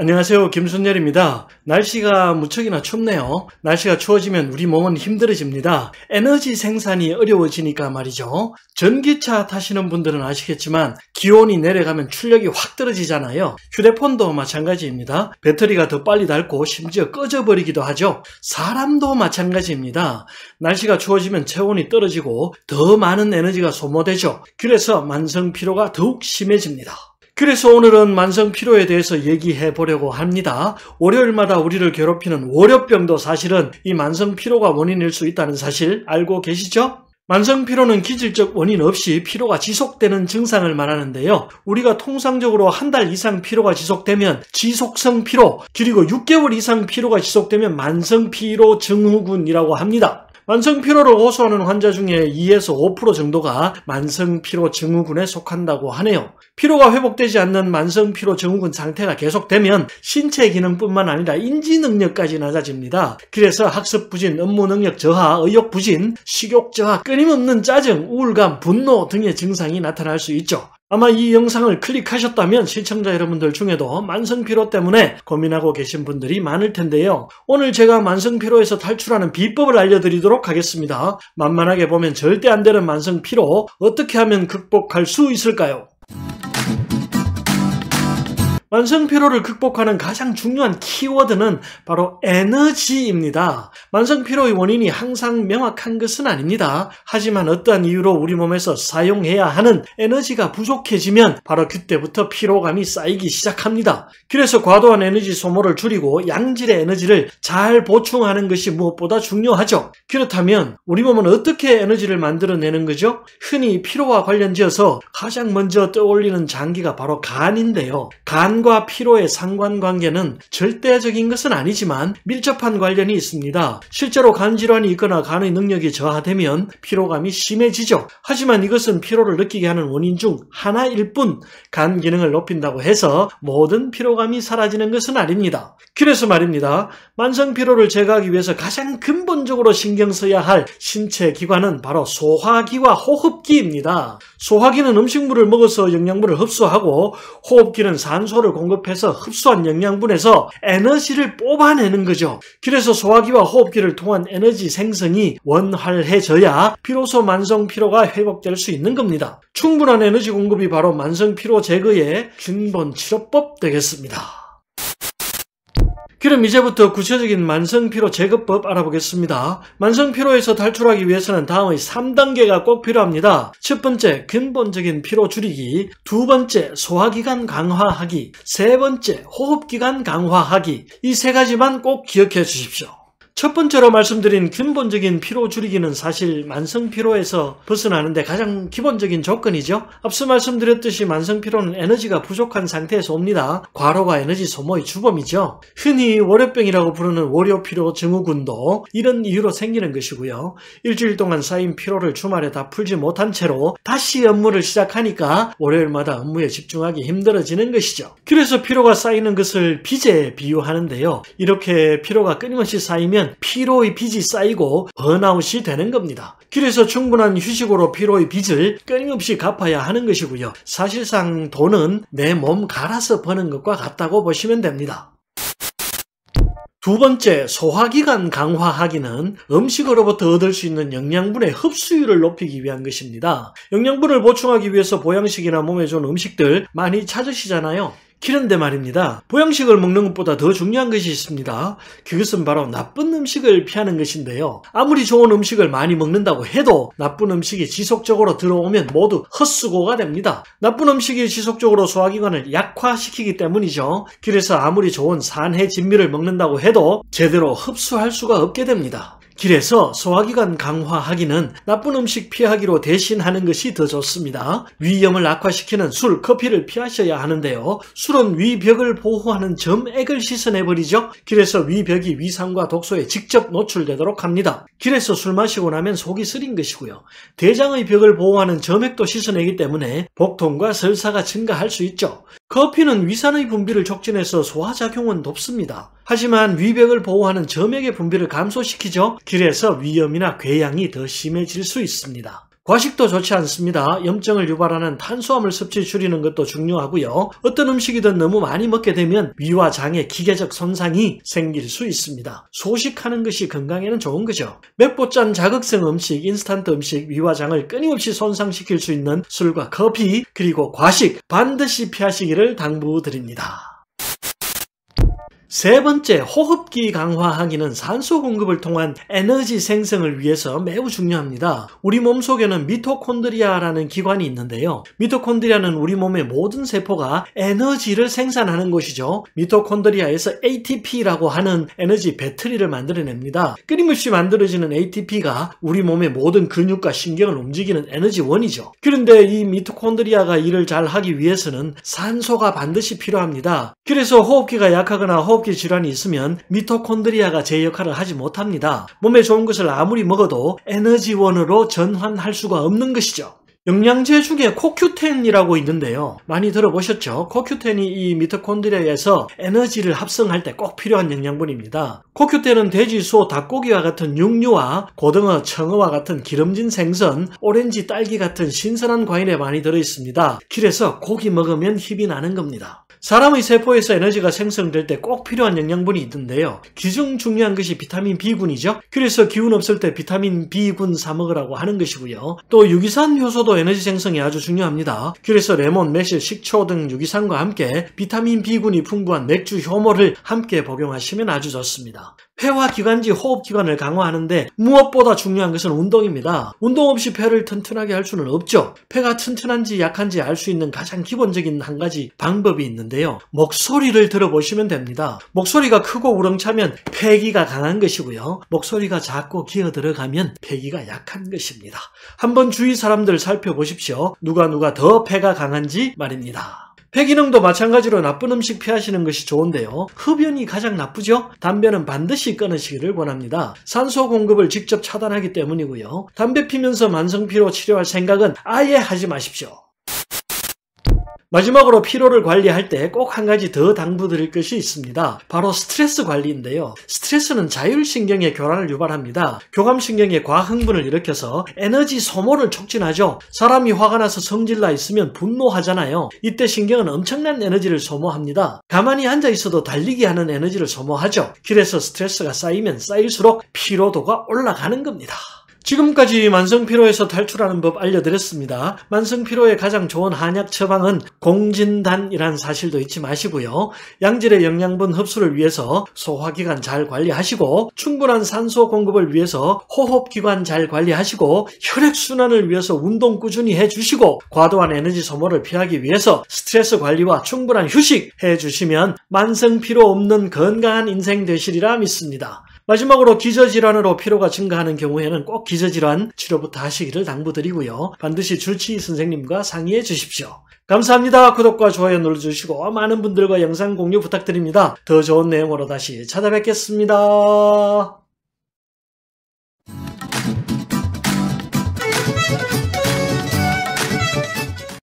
안녕하세요. 김순열입니다. 날씨가 무척이나 춥네요. 날씨가 추워지면 우리 몸은 힘들어집니다. 에너지 생산이 어려워지니까 말이죠. 전기차 타시는 분들은 아시겠지만 기온이 내려가면 출력이 확 떨어지잖아요. 휴대폰도 마찬가지입니다. 배터리가 더 빨리 닳고 심지어 꺼져버리기도 하죠. 사람도 마찬가지입니다. 날씨가 추워지면 체온이 떨어지고 더 많은 에너지가 소모되죠. 그래서 만성 피로가 더욱 심해집니다. 그래서 오늘은 만성 피로에 대해서 얘기해 보려고 합니다. 월요일마다 우리를 괴롭히는 월요병도 사실은 이 만성 피로가 원인일 수 있다는 사실 알고 계시죠? 만성 피로는 기질적 원인 없이 피로가 지속되는 증상을 말하는데요. 우리가 통상적으로 한 달 이상 피로가 지속되면 지속성 피로, 그리고 6개월 이상 피로가 지속되면 만성 피로 증후군이라고 합니다. 만성 피로를 호소하는 환자 중에 2에서 5% 정도가 만성 피로 증후군에 속한다고 하네요. 피로가 회복되지 않는 만성 피로 증후군 상태가 계속되면 신체 기능뿐만 아니라 인지 능력까지 낮아집니다. 그래서 학습 부진, 업무 능력 저하, 의욕 부진, 식욕 저하, 끊임없는 짜증, 우울감, 분노 등의 증상이 나타날 수 있죠. 아마 이 영상을 클릭하셨다면 시청자 여러분들 중에도 만성피로 때문에 고민하고 계신 분들이 많을 텐데요. 오늘 제가 만성피로에서 탈출하는 비법을 알려드리도록 하겠습니다. 만만하게 보면 절대 안 되는 만성피로 어떻게 하면 극복할 수 있을까요? 만성 피로를 극복하는 가장 중요한 키워드는 바로 에너지입니다. 만성 피로의 원인이 항상 명확한 것은 아닙니다. 하지만 어떠한 이유로 우리 몸에서 사용해야 하는 에너지가 부족해지면 바로 그때부터 피로감이 쌓이기 시작합니다. 그래서 과도한 에너지 소모를 줄이고 양질의 에너지를 잘 보충하는 것이 무엇보다 중요하죠. 그렇다면 우리 몸은 어떻게 에너지를 만들어내는 거죠? 흔히 피로와 관련지어서 가장 먼저 떠올리는 장기가 바로 간인데요. 간 간과 피로의 상관관계는 절대적인 것은 아니지만 밀접한 관련이 있습니다. 실제로 간 질환이 있거나 간의 능력이 저하되면 피로감이 심해지죠. 하지만 이것은 피로를 느끼게 하는 원인 중 하나일 뿐 간 기능을 높인다고 해서 모든 피로감이 사라지는 것은 아닙니다. 그래서 말입니다. 만성 피로를 제거하기 위해서 가장 근본적으로 신경 써야 할 신체 기관은 바로 소화기와 호흡기입니다. 소화기는 음식물을 먹어서 영양분을 흡수하고 호흡기는 산소를 영양분을 공급해서 흡수한 영양분에서 에너지를 뽑아내는 거죠. 그래서 소화기와 호흡기를 통한 에너지 생성이 원활해져야 비로소 만성 피로가 회복될 수 있는 겁니다. 충분한 에너지 공급이 바로 만성 피로 제거의 근본 치료법 되겠습니다. 그럼 이제부터 구체적인 만성피로 제거법 알아보겠습니다. 만성피로에서 탈출하기 위해서는 다음의 3단계가 꼭 필요합니다. 첫 번째, 근본적인 피로 줄이기. 두 번째, 소화기관 강화하기. 세 번째, 호흡기관 강화하기. 이 세 가지만 꼭 기억해 주십시오. 첫 번째로 말씀드린 근본적인 피로 줄이기는 사실 만성 피로에서 벗어나는데 가장 기본적인 조건이죠. 앞서 말씀드렸듯이 만성 피로는 에너지가 부족한 상태에서 옵니다. 과로가 에너지 소모의 주범이죠. 흔히 월요병이라고 부르는 월요 피로 증후군도 이런 이유로 생기는 것이고요. 일주일 동안 쌓인 피로를 주말에 다 풀지 못한 채로 다시 업무를 시작하니까 월요일마다 업무에 집중하기 힘들어지는 것이죠. 그래서 피로가 쌓이는 것을 빚에 비유하는데요. 이렇게 피로가 끊임없이 쌓이면 피로의 빚이 쌓이고 번아웃이 되는 겁니다. 그래서 충분한 휴식으로 피로의 빚을 끊임없이 갚아야 하는 것이고요. 사실상 돈은 내 몸 갈아서 버는 것과 같다고 보시면 됩니다. 두 번째, 소화기관 강화하기는 음식으로부터 얻을 수 있는 영양분의 흡수율을 높이기 위한 것입니다. 영양분을 보충하기 위해서 보양식이나 몸에 좋은 음식들 많이 찾으시잖아요. 그런데 말입니다. 보양식을 먹는 것보다 더 중요한 것이 있습니다. 그것은 바로 나쁜 음식을 피하는 것인데요. 아무리 좋은 음식을 많이 먹는다고 해도 나쁜 음식이 지속적으로 들어오면 모두 헛수고가 됩니다. 나쁜 음식이 지속적으로 소화기관을 약화시키기 때문이죠. 그래서 아무리 좋은 산해 진미를 먹는다고 해도 제대로 흡수할 수가 없게 됩니다. 길에서 소화기관 강화하기는 나쁜 음식 피하기로 대신하는 것이 더 좋습니다. 위염을 악화시키는 술, 커피를 피하셔야 하는데요. 술은 위벽을 보호하는 점액을 씻어내버리죠. 그래서 위벽이 위산과 독소에 직접 노출되도록 합니다. 그래서 술 마시고 나면 속이 쓰린 것이고요. 대장의 벽을 보호하는 점액도 씻어내기 때문에 복통과 설사가 증가할 수 있죠. 커피는 위산의 분비를 촉진해서 소화작용은 돕습니다. 하지만 위벽을 보호하는 점액의 분비를 감소시키죠. 그래서 위염이나 궤양이 더 심해질 수 있습니다. 과식도 좋지 않습니다. 염증을 유발하는 탄수화물 섭취 줄이는 것도 중요하고요. 어떤 음식이든 너무 많이 먹게 되면 위와 장의 기계적 손상이 생길 수 있습니다. 소식하는 것이 건강에는 좋은 거죠. 맵고 짠 자극성 음식, 인스턴트 음식, 위와 장을 끊임없이 손상시킬 수 있는 술과 커피, 그리고 과식 반드시 피하시기를 당부드립니다. 세 번째, 호흡기 강화하기는 산소 공급을 통한 에너지 생성을 위해서 매우 중요합니다. 우리 몸 속에는 미토콘드리아라는 기관이 있는데요. 미토콘드리아는 우리 몸의 모든 세포가 에너지를 생산하는 곳이죠. 미토콘드리아에서 ATP라고 하는 에너지 배터리를 만들어냅니다. 끊임없이 만들어지는 ATP가 우리 몸의 모든 근육과 신경을 움직이는 에너지원이죠. 그런데 이 미토콘드리아가 일을 잘 하기 위해서는 산소가 반드시 필요합니다. 그래서 호흡기가 약하거나 호흡 호흡기 질환이 있으면 미토콘드리아가 제 역할을 하지 못합니다. 몸에 좋은 것을 아무리 먹어도 에너지원으로 전환할 수가 없는 것이죠. 영양제 중에 코큐텐이라고 있는데요. 많이 들어보셨죠? 코큐텐이 이 미토콘드리아에서 에너지를 합성할 때 꼭 필요한 영양분입니다. 코큐텐은 돼지, 소, 닭고기와 같은 육류와 고등어, 청어와 같은 기름진 생선, 오렌지, 딸기 같은 신선한 과일에 많이 들어있습니다. 그래서 고기 먹으면 힘이 나는 겁니다. 사람의 세포에서 에너지가 생성될 때 꼭 필요한 영양분이 있던데요. 그중 중요한 것이 비타민 B군이죠. 그래서 기운 없을 때 비타민 B군 사 먹으라고 하는 것이고요. 또 유기산 효소도 에너지 생성에 아주 중요합니다. 그래서 레몬, 매실, 식초 등 유기산과 함께 비타민 B군이 풍부한 맥주 효모를 함께 복용하시면 아주 좋습니다. 폐와 기관지 호흡기관을 강화하는데 무엇보다 중요한 것은 운동입니다. 운동 없이 폐를 튼튼하게 할 수는 없죠. 폐가 튼튼한지 약한지 알 수 있는 가장 기본적인 한 가지 방법이 있는데요. 목소리를 들어보시면 됩니다. 목소리가 크고 우렁차면 폐기가 강한 것이고요. 목소리가 작고 기어 들어가면 폐기가 약한 것입니다. 한번 주위 사람들 살펴보십시오. 누가 누가 더 폐가 강한지 말입니다. 폐기능도 마찬가지로 나쁜 음식 피하시는 것이 좋은데요. 흡연이 가장 나쁘죠? 담배는 반드시 끊으시기를 권합니다. 산소 공급을 직접 차단하기 때문이고요. 담배 피면서 만성피로 치료할 생각은 아예 하지 마십시오. 마지막으로 피로를 관리할 때 꼭 한 가지 더 당부드릴 것이 있습니다. 바로 스트레스 관리인데요. 스트레스는 자율신경의 교란을 유발합니다. 교감신경의 과흥분을 일으켜서 에너지 소모를 촉진하죠. 사람이 화가 나서 성질나 있으면 분노하잖아요. 이때 신경은 엄청난 에너지를 소모합니다. 가만히 앉아 있어도 달리기 하는 에너지를 소모하죠. 그래서 스트레스가 쌓이면 쌓일수록 피로도가 올라가는 겁니다. 지금까지 만성피로에서 탈출하는 법 알려드렸습니다. 만성피로에 가장 좋은 한약 처방은 공진단이란 사실도 잊지 마시고요. 양질의 영양분 흡수를 위해서 소화기관 잘 관리하시고 충분한 산소 공급을 위해서 호흡기관 잘 관리하시고 혈액순환을 위해서 운동 꾸준히 해주시고 과도한 에너지 소모를 피하기 위해서 스트레스 관리와 충분한 휴식 해주시면 만성피로 없는 건강한 인생 되시리라 믿습니다. 마지막으로 기저질환으로 피로가 증가하는 경우에는 꼭 기저질환 치료부터 하시기를 당부드리고요. 반드시 주치의 선생님과 상의해 주십시오. 감사합니다. 구독과 좋아요 눌러주시고 많은 분들과 영상 공유 부탁드립니다. 더 좋은 내용으로 다시 찾아뵙겠습니다.